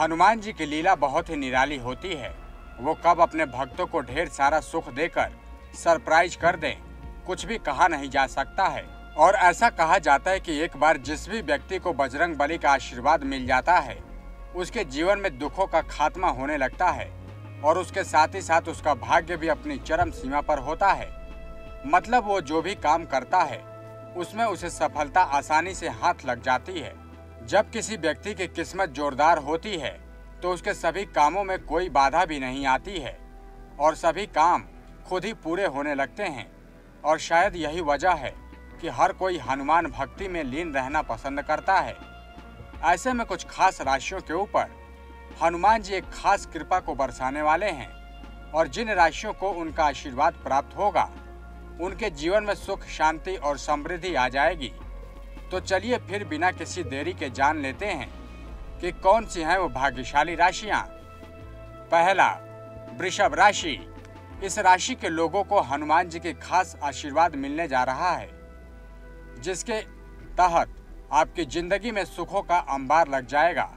हनुमान जी की लीला बहुत ही निराली होती है। वो कब अपने भक्तों को ढेर सारा सुख देकर सरप्राइज़ कर दें, कुछ भी कहा नहीं जा सकता है। और ऐसा कहा जाता है कि एक बार जिस भी व्यक्ति को बजरंग बली का आशीर्वाद मिल जाता है, उसके जीवन में दुखों का खात्मा होने लगता है और उसके साथ ही साथ उसका भाग्य भी अपनी चरम सीमा पर होता है। मतलब वो जो भी काम करता है, उसमें उसे सफलता आसानी से हाथ लग जाती है। जब किसी व्यक्ति की किस्मत जोरदार होती है तो उसके सभी कामों में कोई बाधा भी नहीं आती है, और सभी काम खुद ही पूरे होने लगते हैं। और शायद यही वजह है कि हर कोई हनुमान भक्ति में लीन रहना पसंद करता है। ऐसे में कुछ खास राशियों के ऊपर हनुमान जी एक खास कृपा को बरसाने वाले हैं, और जिन राशियों को उनका आशीर्वाद प्राप्त होगा, उनके जीवन में सुख, शांति और समृद्धि आ जाएगी। तो चलिए फिर बिना किसी देरी के जान लेते हैं कि कौन सी हैं वो भाग्यशाली राशियाँ। पहला, वृषभ राशि। इस राशि के लोगों को हनुमान जी के खास आशीर्वाद मिलने जा रहा है, जिसके तहत आपकी ज़िंदगी में सुखों का अंबार लग जाएगा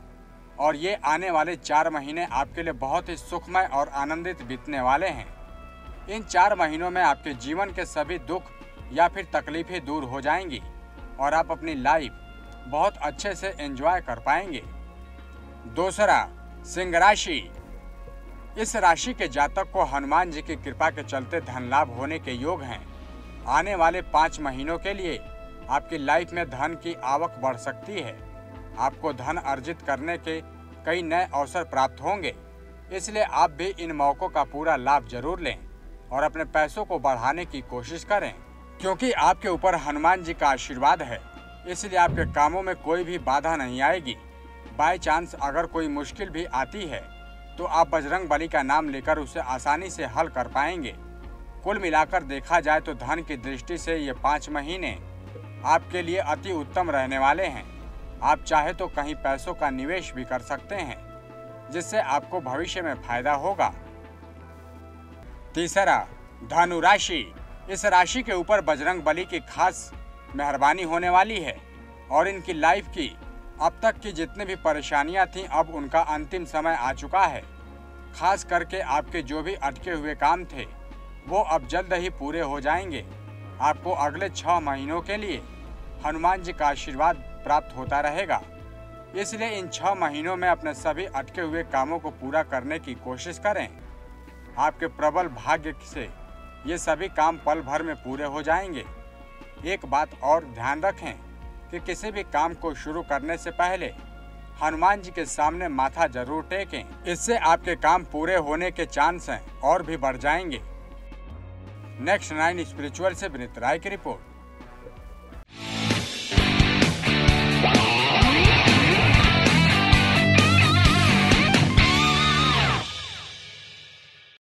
और ये आने वाले चार महीने आपके लिए बहुत ही सुखमय और आनंदित बीतने वाले हैं। इन चार महीनों में आपके जीवन के सभी दुख या फिर तकलीफें दूर हो जाएँगी। और आप अपनी लाइफ बहुत अच्छे से एंजॉय कर पाएँगे। दूसरा, सिंह राशि। इस राशि के जातक को हनुमान जी की कृपा के चलते धन लाभ होने के योग हैं। आने वाले पाँच महीनों के लिए आपकी लाइफ में धन की आवक बढ़ सकती है। आपको धन अर्जित करने के कई नए अवसर प्राप्त होंगे। इसलिए आप भी इन मौक़ों का पूरा लाभ ज़रूर लें और अपने पैसों को बढ़ाने की कोशिश करें। क्योंकि आपके ऊपर हनुमान जी का आशीर्वाद है, इसलिए आपके कामों में कोई भी बाधा नहीं आएगी। बाय चांस अगर कोई मुश्किल भी आती है तो आप बजरंग बली का नाम लेकर उसे आसानी से हल कर पाएँगे। कुल मिलाकर देखा जाए तो धन की दृष्टि से ये पाँच महीने आपके लिए अति उत्तम रहने वाले हैं। आप चाहे तो कहीं पैसों का निवेश भी कर सकते हैं, जिससे आपको भविष्य में फ़ायदा होगा। तीसरा धनु राशि इस राशि के ऊपर बजरंग बली की खास मेहरबानी होने वाली है और इनकी लाइफ की अब तक की जितनी भी परेशानियाँ थीं, अब उनका अंतिम समय आ चुका है। खास करके आपके जो भी अटके हुए काम थे, वो अब जल्द ही पूरे हो जाएँगे। आपको अगले छः महीनों के लिए हनुमान जी का आशीर्वाद प्राप्त होता रहेगा। इसलिए इन छः महीनों में अपने सभी अटके हुए कामों को पूरा करने की कोशिश करें। आपके प्रबल भाग्य से ये सभी काम पल भर में पूरे हो जाएँगे। एक बात और ध्यान रखें कि किसी भी काम को शुरू करने से पहले हनुमान जी के सामने माथा ज़रूर टेकें। इससे आपके काम पूरे होने के चांस हैं और भी बढ़ जाएँगे। नेक्स्ट नाइन स्पिरिचुअल से विनित राय की रिपोर्ट।